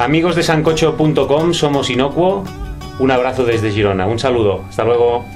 Amigos de sancocho.com, somos inocuo. Un abrazo desde Girona. Un saludo. Hasta luego.